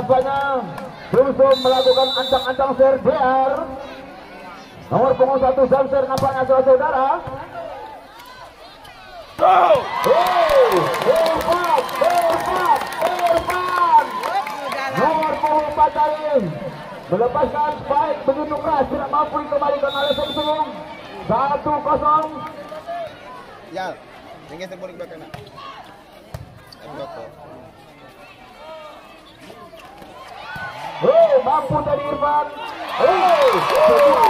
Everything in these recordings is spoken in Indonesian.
Nampaknya Sumsum melakukan ancang-ancang serbiar Nomor punggung satu Zamser nampaknya saudara-saudara. Nomor punggung empat tadi Melepaskan baik begitu keras Tidak mampu dikembalikan oleh Sumsum Satu kosong. Ya, ini terbalik belakang nak. Belakang. Oh, mampu tadi Irfan. Oh, kedua.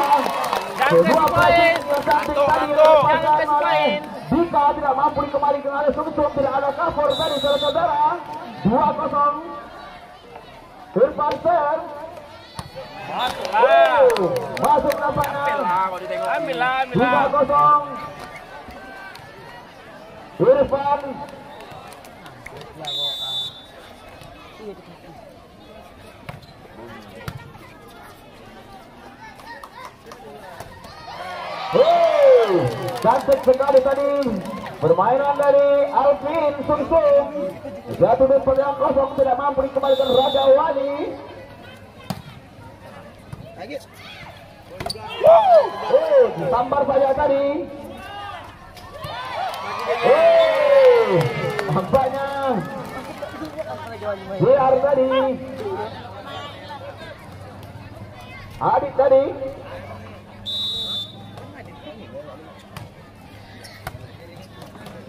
Kedua passing yang cantik tadi dilepaskan oleh Dika tidak mampu dikembalikan oleh Sumsum tidak ada cover tadi saudara-saudara. Dua kosong. Irfan Ser. Masuk lah. masuk nampaknya. Ambil lah kalau ditengok. Ambil lah, ambil Dua lah. kosong. Irfan. Cantik sekali tadi permainan dari Alvin Sungsung. Jatuh di pegang kosong tidak mampu dikembalikan Raja Wali. Lagi. oh disambar saja tadi. Oh nampaknya biar tadi. Adik tadi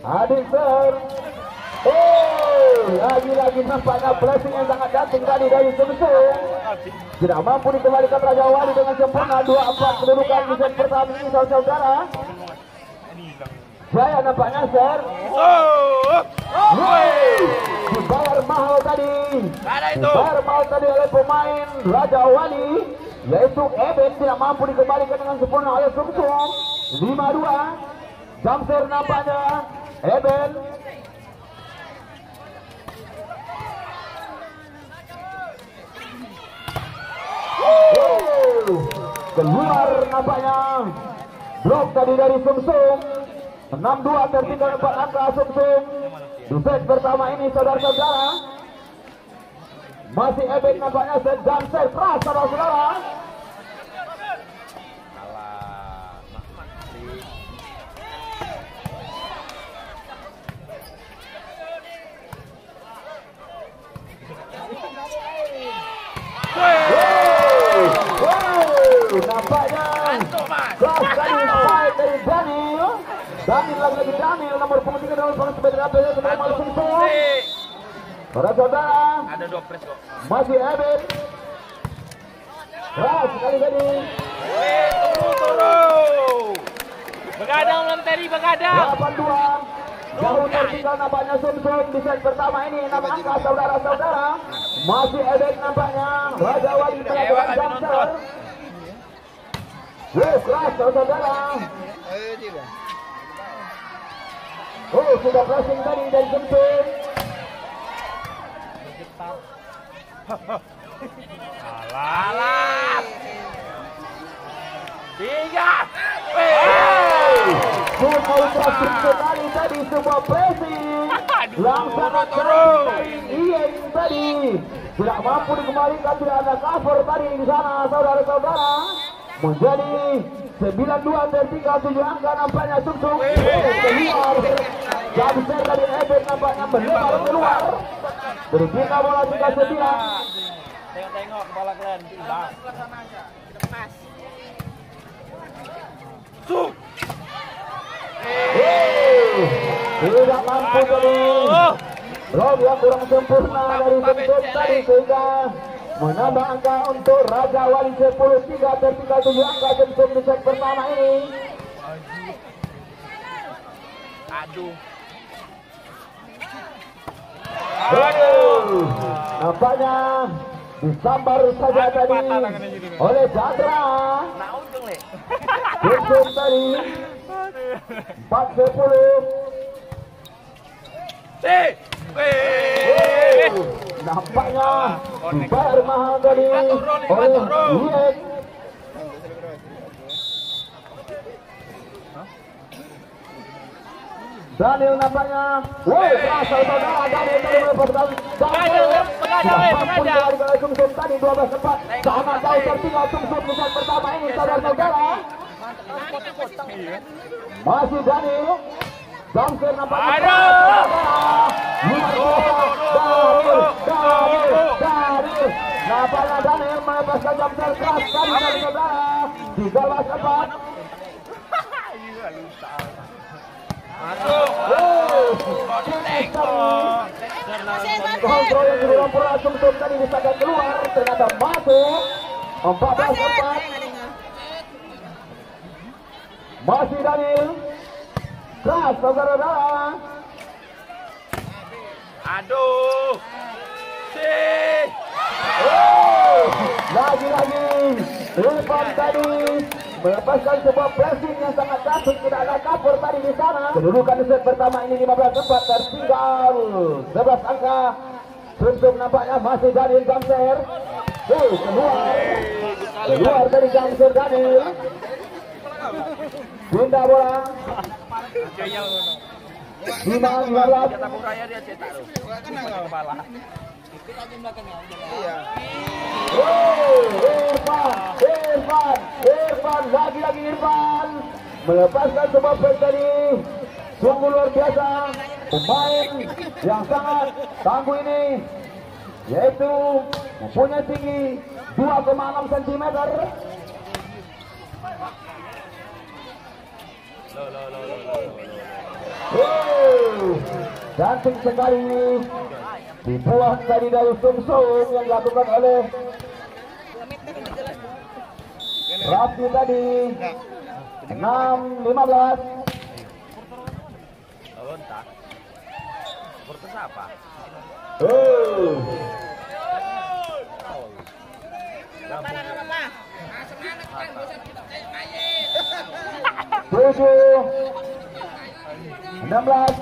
Adik Sir Oh Lagi-lagi nampaknya blessing yang sangat datang tadi dari Sumsung Tidak mampu dikembalikan Raja Wali dengan sempurna. 2-4 kedudukan di set pertama ini saudara-saudara. Jaya nampaknya Sir Oh, Woi, dibayar mahal tadi. Dibayar mahal tadi oleh pemain Raja Wali, yaitu Eben. Tidak mampu dikembalikan dengan sempurna oleh Sumsum. 5-2. Jamser nampaknya Eben. Keluar nampaknya. Blok tadi dari Sumsum. 6-2 tertinggal 4 angka Sumsum. Di pertama ini saudara-saudara. Masih Eben nampaknya set dan set saudara-saudara Kalah. Mak mak sih. Wow, wow, nampaknya Masuk, Mas. keras tadi spike dari Daniel Daniel lagi-lagi Daniel. Nomor punggung 3 nomor punggung 9 APL sudah mulai Sumsum Eh, saudara-saudara Ada dua press kok. masih Eben keras sekali tadi Eh, turu, turu. Begadang tadi, begadang. 82 Jauh tertinggal nampaknya di set pertama ini. 6 angka saudara-saudara Masih Eben nampaknya. Raja Wali melakukan jumper Wow keras saudara. Eh. Oh sudah pressing tadi dari Sumsum Kalah. Tiga. Sumsum pressing sekali tadi sebuah pressing. Langsung Ian tadi Tidak mampu dikembalikan Tidak ada cover tadi di sana Saudara-saudara. Menjadi 92 tertinggal 7 angka nampaknya Oh, keluar Jadi saya tadi Eben nampaknya melebar keluar Berpindah bola 39 Tengok-tengok kepala kalian. Bang. Suk. Tidak mampu tadi. Rob yang kurang sempurna dari Sumsum tadi sehingga menambah angka untuk Raja Wali 10 3 tertinggal 7 angka Sumsum di set pertama ini Aduh. Nampaknya disambar saja tadi oleh Nak untung, tadi. 4 10 Eh. Eh. nampaknya dibayar mahal tadi oleh Liek Daniel nampaknya. Woi, berasal saudara Daniel tadi melepaskan. Pengajar, pengajar. Dari Sumsum tadi 12 tempat. Sangat jauh tertinggal Sumsum set pertama ini saudara-saudara. Masih Daniel. Damsir nampaknya. Aduh. Daniel, Daniel, Daniel. Nampaknya Daniel melepaskan Damsir keras tadi saudara-saudara. 13 tempat. Kontrol yang didorong bola Sumsum tadi bisa keluar ternyata masuk 14 tempat masih Daniel keras saudara-saudara Aduh. Si. Oh, lagi-lagi Irfan tadi melepaskan sebuah pressing yang sangat cantik tidak ada cover tadi di sana. Kedudukan di set pertama ini 15 tempat tertinggal. 11 angka. Sumsum nampaknya masih Daniel Gamser oh, keluar. Keluar dari Gamser Daniel. Pindah bola. Lima lima belas. Irfan, Irfan, Irfan, lagi-lagi Irfan melepaskan sebuah tadi. Sungguh luar biasa pemain yang sangat tangguh ini yaitu mempunyai tinggi 2,6 cm. Cantik sekali dibuang tadi dari sumsum yang dilakukan oleh Rafi tadi 6 15 Oh, entah. Portes apa? oh tujuh enam belas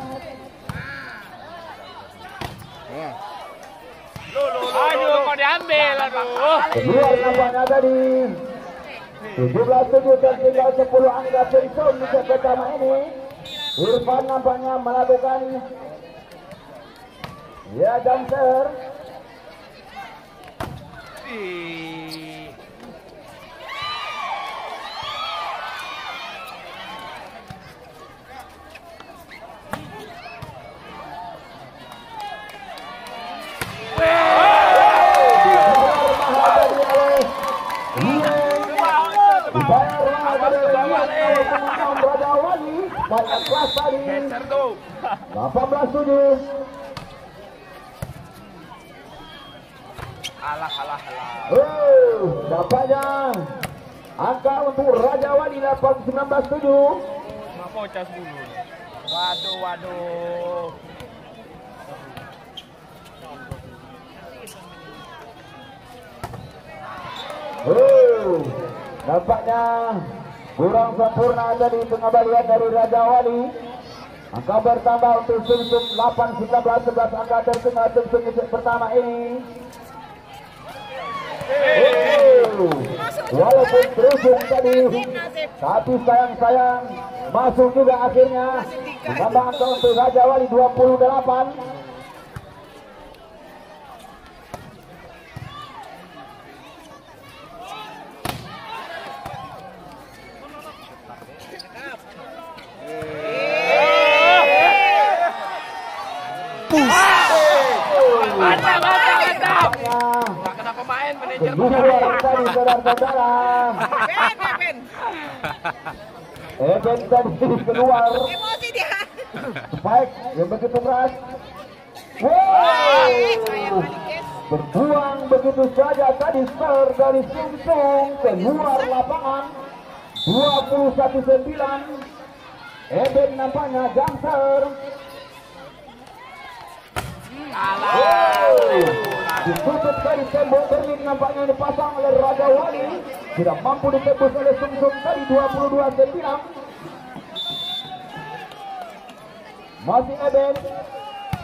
Aduh, kok diambil aduh. keluar nampaknya tadi 17 tujuh tertinggal 10 angka Sumsum di set pertama ini Irfan nampaknya melakukan ya dancer Ih. Banyak kelas tadi Geser tuh. 18 7 Alah, alah, alah. Oh, dapatnya angka untuk Raja Wali 8 19 7 Mau pocas dulu. Waduh, waduh. Oh, nampaknya kurang sempurna tadi pengembalian dari Raja Wali. Angka bertambah untuk Sumsum 8 19 11 angka tertinggal Sumsum pertama ini. Oh, walaupun terusung tadi, tapi sayang-sayang masuk juga akhirnya. Menambah angka untuk Raja Wali 28. Mantap, mantap, mantap. Ya. Nggak kena pemain, manajer Kedua pemain. Tadi saudara-saudara. Eben tadi keluar. Emosi dia. Spike yang begitu keras. Wow. Berbuang begitu saja tadi ser dari Sumsung keluar lapangan. 21-9. Eben nampaknya jangser. Wow. Ditutup dari tembok Berlin nampaknya dipasang oleh Raja Wali. Tidak mampu ditembus oleh Sumsum tadi 22-9. Masih Eben.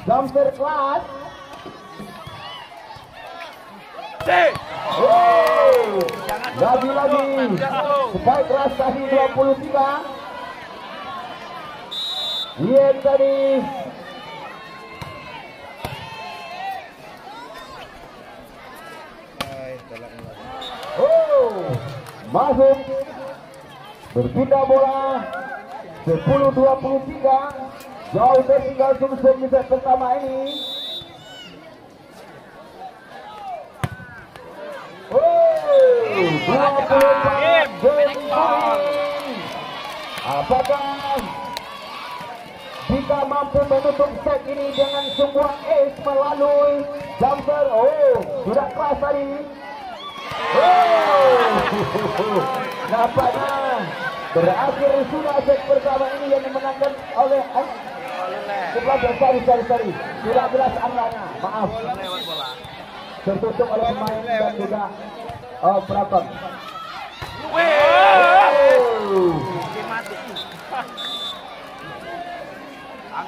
Jumper kelas. Lagi-lagi. Spike kelas tadi 23. Ian tadi masuk. Berpindah bola. 10-23 jauh tertinggal sumsum di set pertama ini. Oh, 24 game point. Apakah jika mampu menutup set ini dengan sebuah ace melalui jumper? Oh tidak keras tadi nampaknya berakhir sudah set pertama ini yang dimenangkan oleh sebelah sari sari sari tidak jelas angkanya. Maaf. Tertutup oleh pemain dan juga oh oh.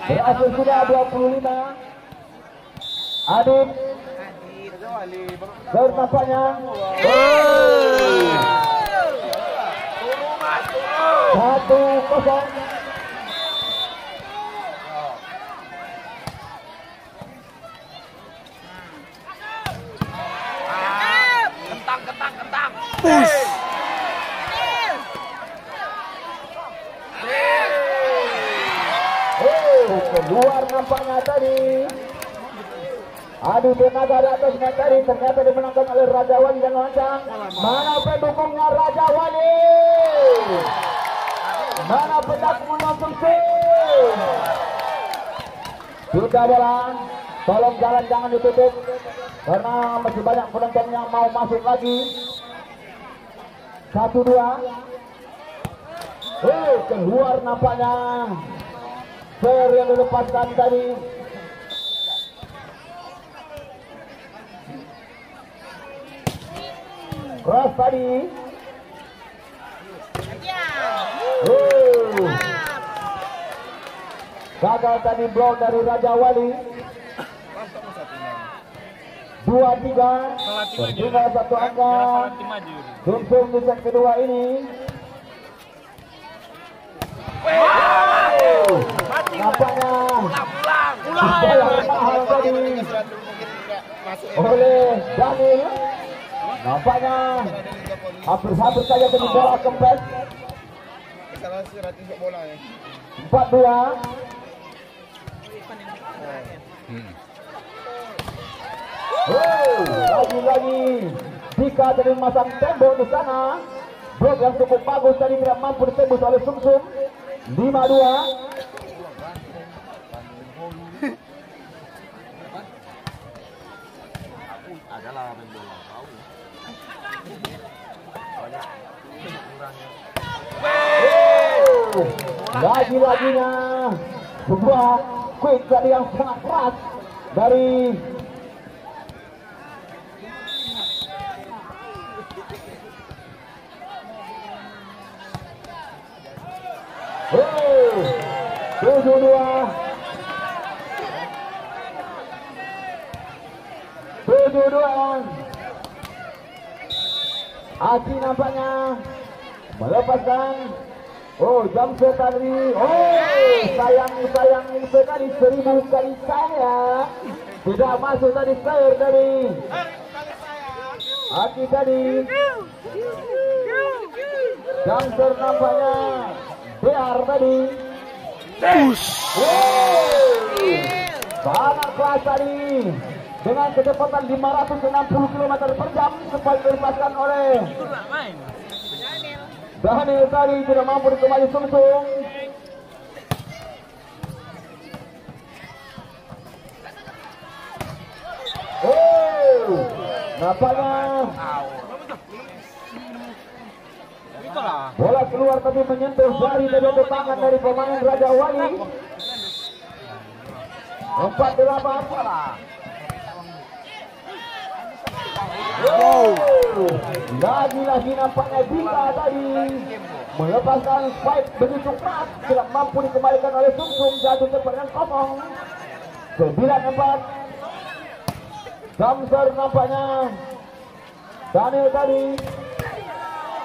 Berhasil sudah 25 Adit Gaur nampaknya Satu kosong. Kentang, kentang, kentang. Oh, keluar nampaknya tadi Adu tenaga di atas tadi ternyata dimenangkan oleh Raja Wali dan Lancang. Mana pendukungnya Raja Wali? Mana pendukung langsung Sudah bola, tolong jalan jangan ditutup karena masih banyak penonton yang mau masuk lagi. Satu dua. Oh, keluar nampaknya. Fer yang dilepaskan tadi. Cross tadi. Gagal tadi block dari Raja Wali. Dua tiga. Berjumlah satu angka. Sumsum di set kedua ini. Nampaknya mahal tadi Masuk oleh Daniel. Nampaknya hampir-hampir saja tadi bola kempes. Empat dua. Lagi-lagi jika tadi masang tembok di sana, blok yang cukup bagus tadi tidak mampu ditembus oleh Sumsum. Lima dua. Oh, lagi-laginya sebuah quick tadi yang sangat keras dari tujuh dua. Tujuh. Aki nampaknya melepaskan. Oh, jam tadi. Oh, sayang sayang sekali seribu kali saya. Tidak masuk tadi sayur dari Aki tadi. Jangser nampaknya biar tadi. Sangat keras tadi dengan kecepatan 560 km per jam sempat dilepaskan oleh Daniel tadi tidak mampu kembali sumsum. Oh, nampaknya Bola keluar tapi menyentuh jari dari tangan dari pemain Raja Wali. Empat delapan. Wow. Lagi-lagi nampaknya Dita tadi melepaskan spike begitu keras tidak mampu dikembalikan oleh Sumsum jatuh tepat dengan kosong. Sembilan empat. Damsar nampaknya Daniel tadi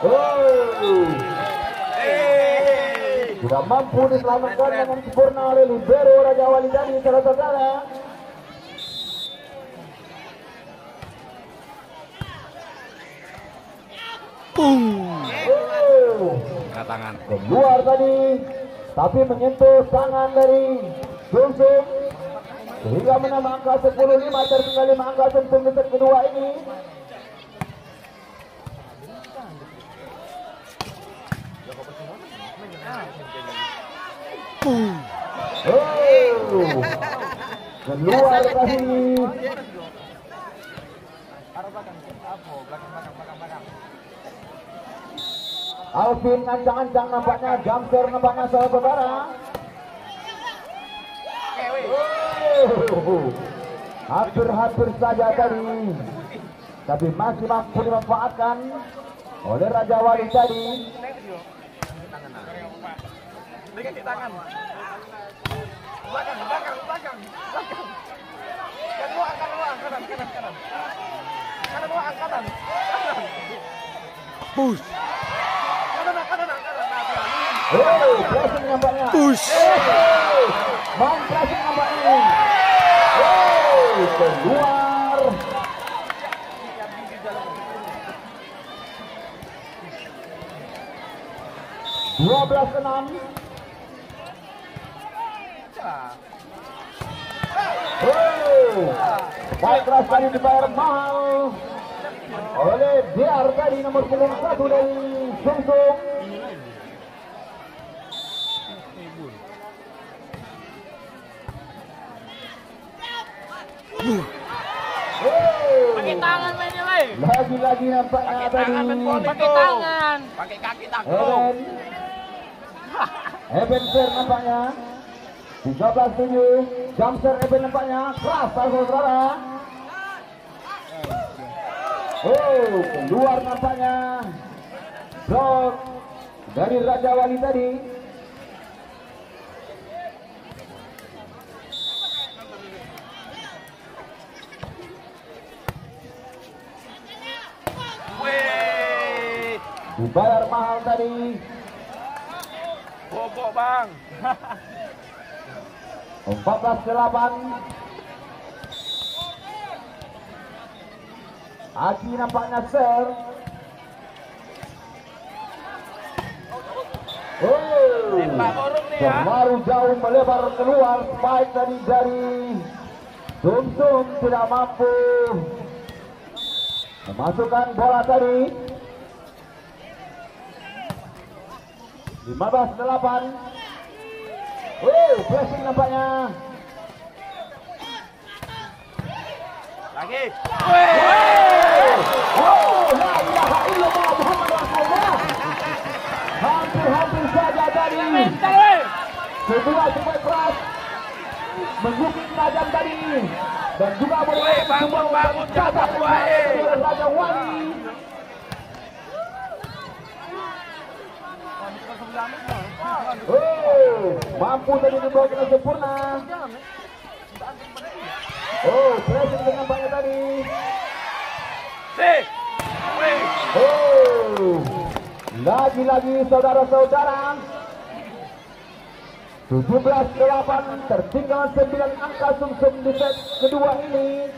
Oh. Tidak mampu diselamatkan dengan sempurna oleh libero Raja Wali tadi saudara-saudara. Oh, Kena tangan. keluar tadi, tapi menyentuh tangan dari Sumsum sehingga menambah angka 10-5 tertinggal 5 angka di set kedua ini. Oh, keluar tadi. Alvin ancang-ancang nampaknya, jumper nampaknya saudara-saudara. Oh, hampir-hampir saja tadi, tapi masih mampu dimanfaatkan oleh Raja Wali tadi. Di tangan. Belakang, belakang, belakang, belakang. Kan lu angkat lu angkatan, kanan, angkatan. Push. Kanan, kanan, kanan. Nah, berani. Oh, pressing nampaknya. Push. Main pressing nampaknya. Keluar. Dua belas enam. Baik keras tadi dibayar mahal oleh Biar tadi nomor punggung satu dari Sumsum. Oh, Pakai tangan mainnya, Lai. Lagi-lagi nampaknya Pakai tadi tangan Pakai tangan. Pakai kaki takut. Eben Sir nampaknya. 13-7 Jamser Eben nampaknya. Keras saudara. Oh keluar nampaknya. Blok dari Raja Wali tadi dibayar mahal tadi. Bobok, Bang. 14-8 Aki nampaknya ser Oh, terlalu jauh melebar keluar spike tadi dari Sum tidak mampu. Memasukkan bola tadi 15-8 Oh, pressing nampaknya Lagi. Wih. Oh, la ilaha illallah Muhammad Rasulullah. Hampir-hampir saja tadi. Kedua supaya keras. Mengukir tajam tadi. Dan juga boleh Weh, bangun, bangun, catat jangan weh. oleh Raja Wali. Mampu tadi dibawa dengan sempurna. Oh, pressing dengan banyak tadi. Oh, lagi-lagi saudara-saudara. 17-8 tertinggal 9 angka sumsum di set kedua ini.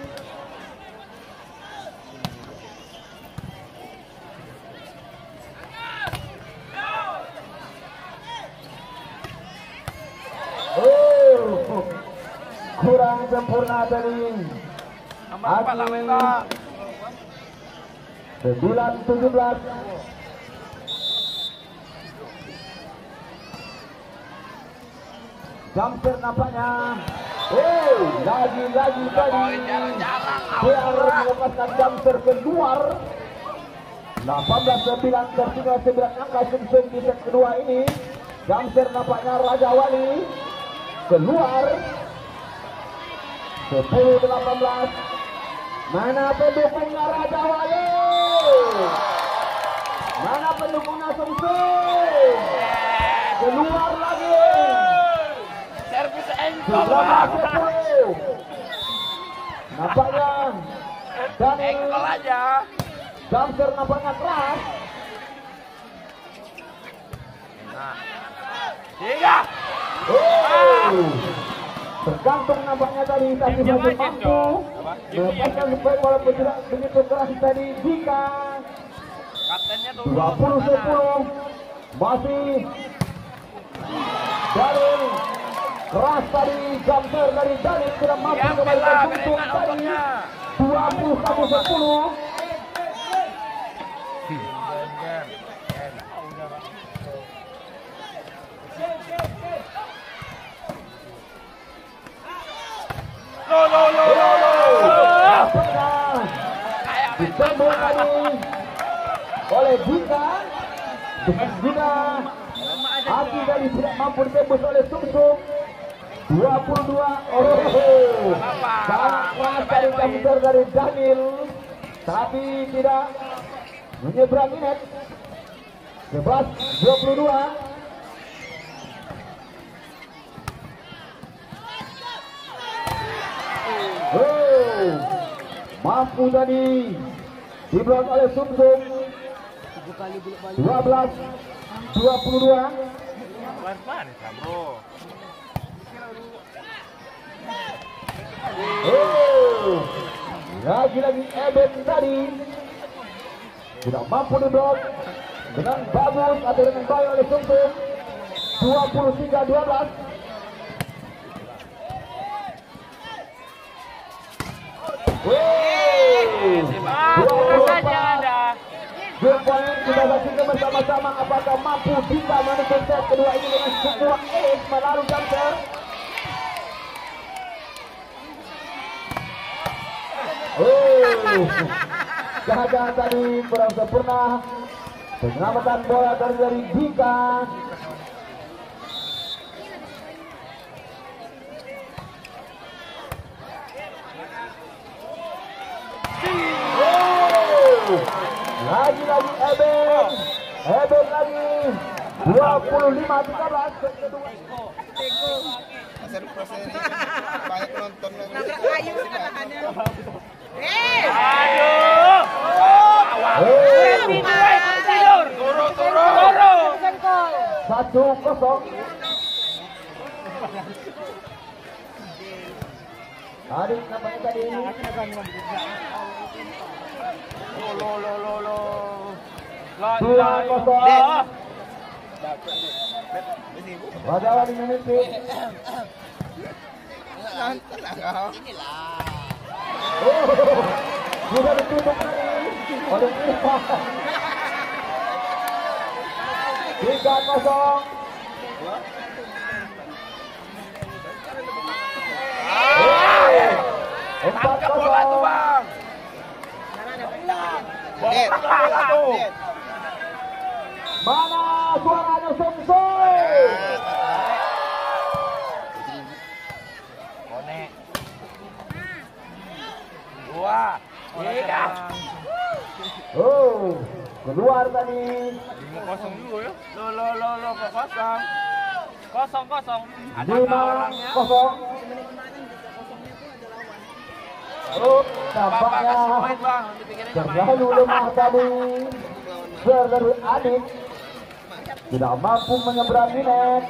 Oh, kurang sempurna tadi. Empat lah, Meta. 9 17 Jumper nampaknya Oh lagi-lagi tadi Poin jarang-jarang. Dia Awas, harus melepaskan jumper keluar 18-9 tertinggal 9 angka sumsum di set kedua ini Jumper nampaknya Raja Wali Keluar 10-18 Mana pendukungnya Raja Wali? Mana pendukungnya Sumsum? Keluar lagi. Servis engkol, sepuluh. Nampaknya dan Engkol aja. Jamser nampaknya keras. Nah. Tiga. Oh. Tergantung nampaknya tadi tadi masih mampu melepaskan supaya walaupun tidak begitu keras tadi jika Kaptennya tuh. 20 10 masih dari keras tadi jumper dari Dani tidak mampu kembali keringan tadi. Ototnya. 20 kamu 10 Lo lo lo lo oleh dengan Dika Hati dari tidak mampu ditembus oleh Sumsum. 22 oh sangat keras dari jumper dari Daniel. Tapi tidak menyeberangi net. 11 22 Oh, mampu tadi diblok oleh Sumsum 12 22 Keluar mana bro? Oh, lagi-lagi Eben tadi. Tidak mampu diblok dengan bagus atau dengan baik oleh Sumsum 23 12 Ah, saja ada. Dua poin kita saksikan bersama-sama apakah mampu kita menutup set kedua ini dengan sebuah ace melalui jumper. Oh, jangan tadi kurang sempurna. Penyelamatan bola dari Dika. Oh, lagi-lagi Eben. Eben lagi. 25 13 set kedua. Pasar pasar ini banyak kayu Eh, Aduh. Tidur. Turun turun. Turun. satu kosong. Tadi namanya tadi Lo lo lo lo lo. La Dua ilaha kosong. illallah. Wadawan Indonesia. Oh, ditutup oleh. Empat Tangkap bola tuh bang. Net. Bola tuh. Suaranya Sumsum? Konek. Dua. Tiga. Oh, keluar tadi. Lima kosong dulu ya. Lo lo lo lo kosong. Kosong kosong. Ada Lima orangnya? kosong. Oh, tampaknya terlalu lemah tadi. Terlalu Adit tidak mampu menyeberangi net.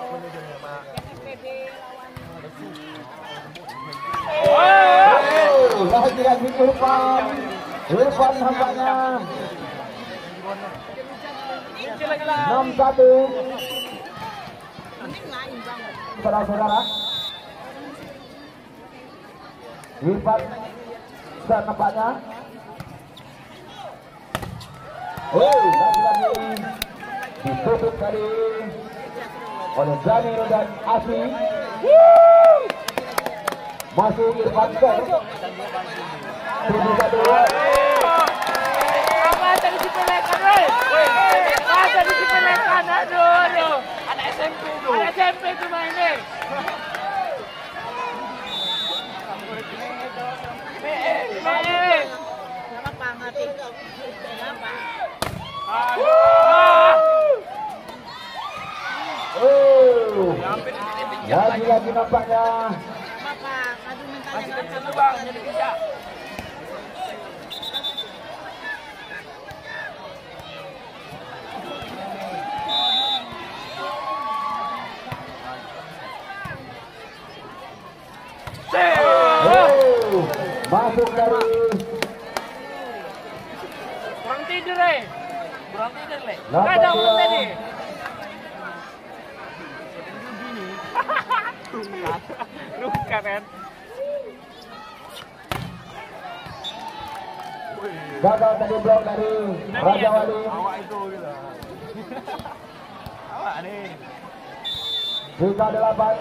Lagi-lagi Irfan. Irfan lagi lah. 6-1. Saudara-saudara. Irfan dan nampaknya. Oh, lagi-lagi ditutup tadi oleh Daniel dan Asli. Masih Irfan Ser. 7-1. Apa tadi disepelekan, weh? Apa disepelekan? Aduh, aduh. Anak SMP itu. Anak SMP itu mainnya. Kenapa? Kenapa? Oh. Lagi-lagi nampaknya. Oh. Masuk dari kurang tidur eh. Kurang tidur eh. le ada orang tadi. Luka kan. gagal tadi blok dari Raja Wali. Awak itu gitu. Awak nih. juga delapan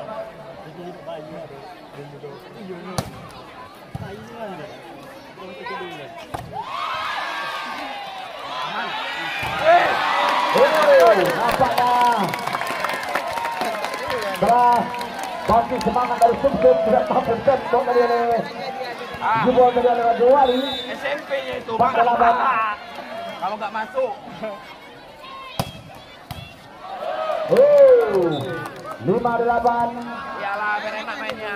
nampaknya setelah bagi semangat dari sumsum tidak mampu tembok dari ini jebol dari oleh Raja Wali SMP-nya itu. Pak delapan. Kalau nggak masuk. oh lima delapan Iyalah, biar enak mainnya.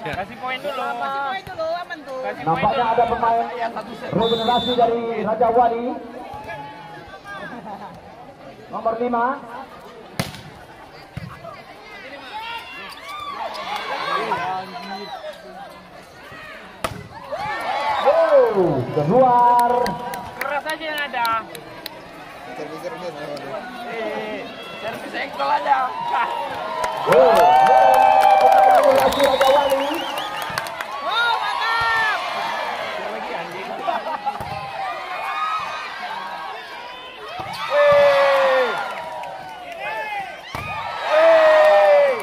Kasih poin dulu. Kasih poin dulu, aman tuh. Nampaknya ada pemain Yang satu set. regenerasi dari Raja Wali nomor lima Oh, keluar. Keras aja yang ada. Eh, servis engkol aja. Oh, Raja Wali. Oh, mantap. lagi anjing. Wih. Wih.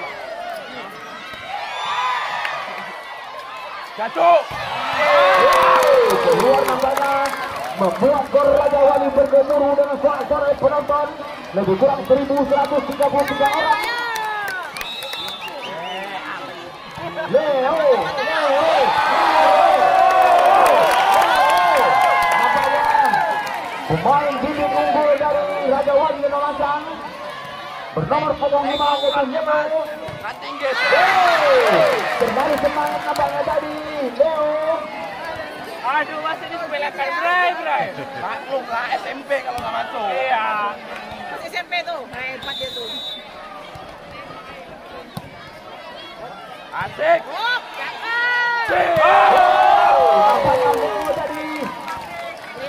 Jatuh. Oh, keluar nampaknya membuat gor Raja Wali bergemuruh dengan suara penonton lebih kurang 1133 orang. Leo, Leo, pemain bibit unggul dari Raja Wali Langsang bernomor punggung lima yaitu. Hey, kembali semangat nampaknya tadi Leo. Aduh, masih disepelekan, Bray, Bray. Maklum lah SMP kalau nggak masuk. Iya. Tuh. Hebat dia tuh. Asik.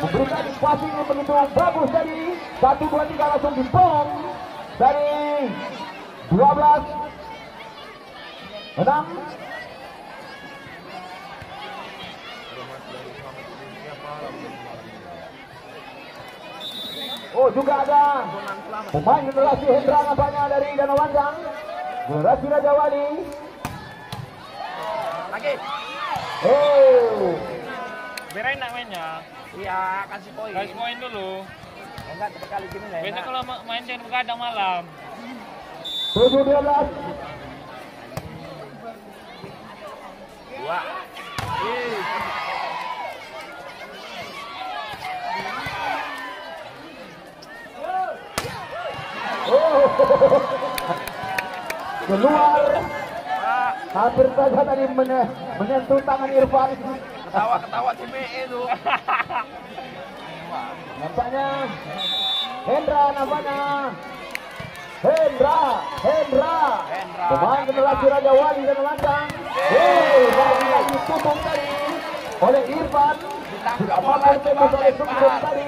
Memberikan bagus satu dua tiga langsung dari 12 enam Oh juga ada pemain generasi Hendra nampaknya dari Danau Wanjang generasi Raja Wali Lagi. Oh Biar enak mainnya. Iya, kasih poin. Kasih poin dulu. Enggak, tapi kali gini nggak Biasanya kalau ma- main jangan begadang malam. 7 12 Dua. Keluar. Hampir saja tadi men- menyentuh tangan Irfan. Ketawa-ketawa si BE itu. nampaknya Hendra nampaknya. Hendra Hendra. Pemain generasi Raja Wali dan Landang oh lagi-lagi tutup tadi oleh Irfan. Tidak mampu tembak oleh Sumsum tadi.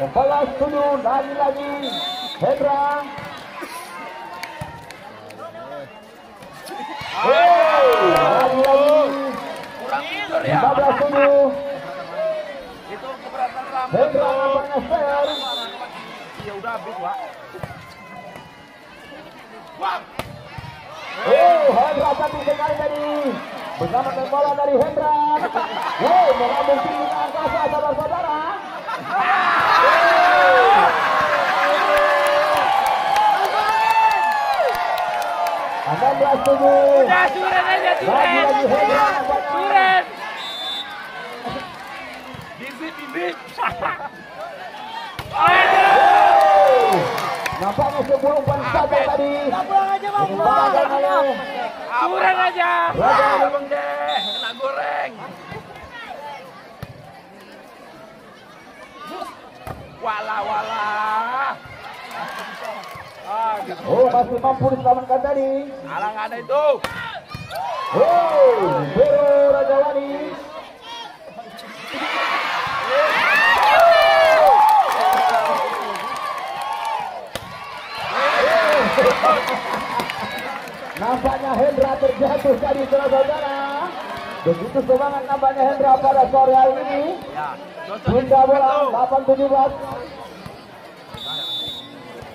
Membalas lagi-lagi. Hendra Hey, lagi-lagi Kurang tidur ya. 15 tujuh Itu keberatan lambat. Hendra nampaknya fair Ya udah habis, Wak. Wah. Oh, Hendra cantik sekali tadi bersama bola dari Hendra. Wow, mengambil tinggi ke angkasa saudara-saudara. Enam belas tujuh. Udah suren aja, suren. Suren. Oh, Nampaknya sebuah umpan saja tadi. Pulang aja, Bang. Suren aja. Deh, kena goreng. Wala wala. Oh, masih mampu diselamatkan tadi. Alah nggak ada itu. Oh, Vero Rajawali. Nampaknya Hendra terjatuh dari saudara. Begitu semangat nampaknya Hendra pada sore hari ini. Bunda bola 8-17.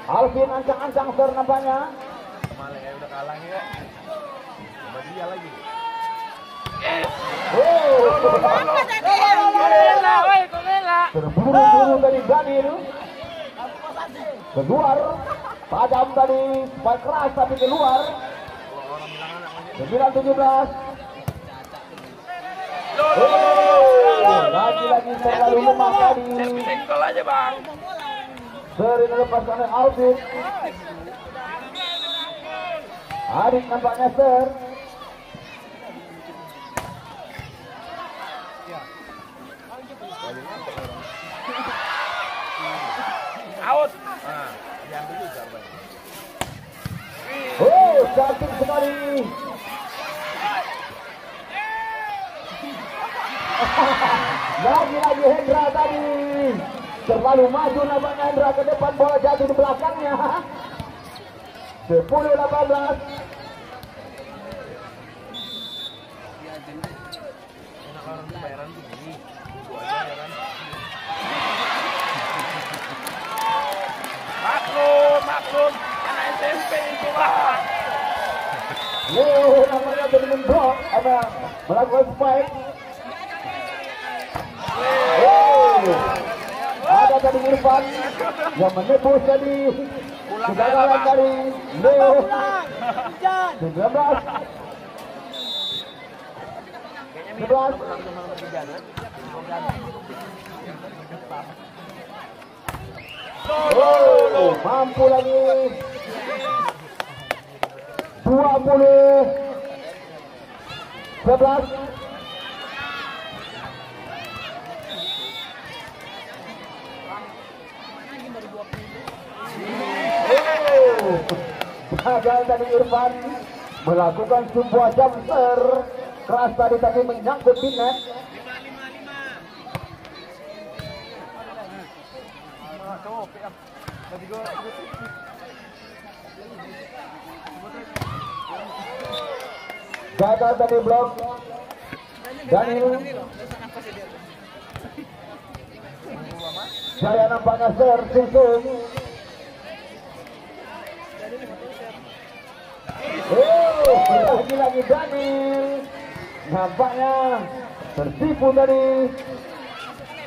Alvin ancang-ancang ser nampaknya. udah kalah ya. Coba dia lagi. Oh, terburu-buru dari Daniel. Keluar. Padam tadi. Spike keras tapi keluar. 9-17. Oh, lagi-lagi terlalu lemah tadi. Senggol aja bang. Sering dilepaskan oleh Alvin. Adik nampaknya ser. Out. Nah, diambil juga bang. Oh, cantik sekali. Lagi-lagi Hendra tadi. Terlalu maju nampaknya Hendra ke depan bola jatuh di belakangnya. 10-18. Enak orang bayaran begini. Gua aja ya kan. Maklum, maklum. Anak SMP itu lah. Leo nampaknya jadi memblok apa melakukan spike. Tadi Irfan yang menebus tadi kegagalan dari Leo. 19 11 Oh, mampu lagi. 20 11 gagal tadi Irfan melakukan sebuah jumper keras tadi tapi menyangkut di net. Gagal tadi blok. Daniel. Jaya nampaknya ser lagi-lagi Daniel. Nampaknya tertipu dari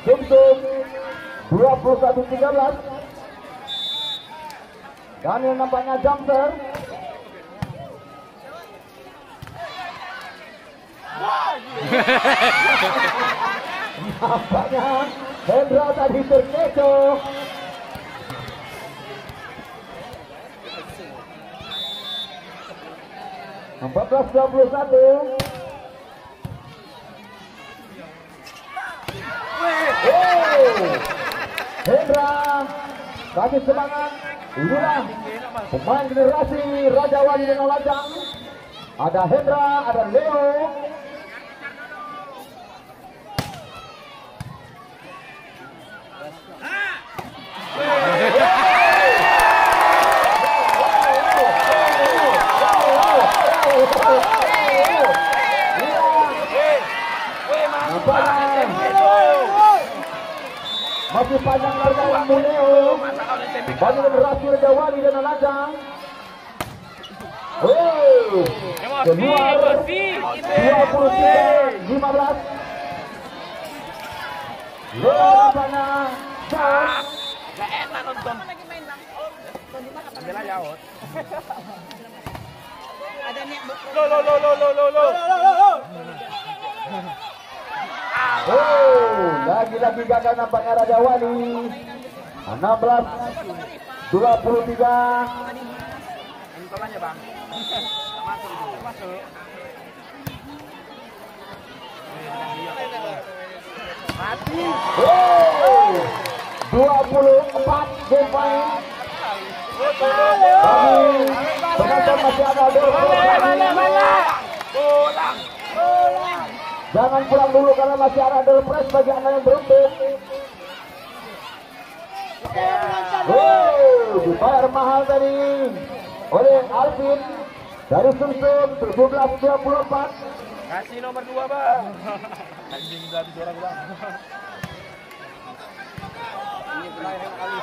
Sungsung 21-13. Daniel nampaknya jumper. Nampaknya Hendra tadi terkecoh. Empat belas dua puluh satu. Hendra kasih semangat. Inilah pemain generasi Raja Wali dengan Lajang. Ada Hendra, ada Leo, Masih panjang ilmu Leo Bagi generasi Raja Wali dan Lajang Oh, keluar 23 15 Leo nampaknya Charles Gak enak nonton. Lagi main bang. Tadi mah kapan? Ambil aja out. Ada niat buat Lo lo lo lo lo lo lo. Oh, lagi-lagi gagal nampaknya Raja Wali 16 23 Nonton aja bang. Masuk itu. Masuk. Mati. Oh, 24 game point bagi penonton masih ada dua Balik balik balik. Jangan pulang dulu karena masih ada door prize bagi anda yang beruntung. Wow, dibayar mahal tadi oleh Alvin dari Sumsum 1724. Kasih nomor dua bang. Anjing udah habis orang bang. Ini terakhir kali.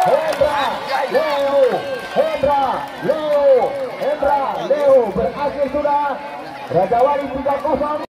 Hendra, Leo, Hendra, Leo, Berakhir sudah. Raja Wali 3-0.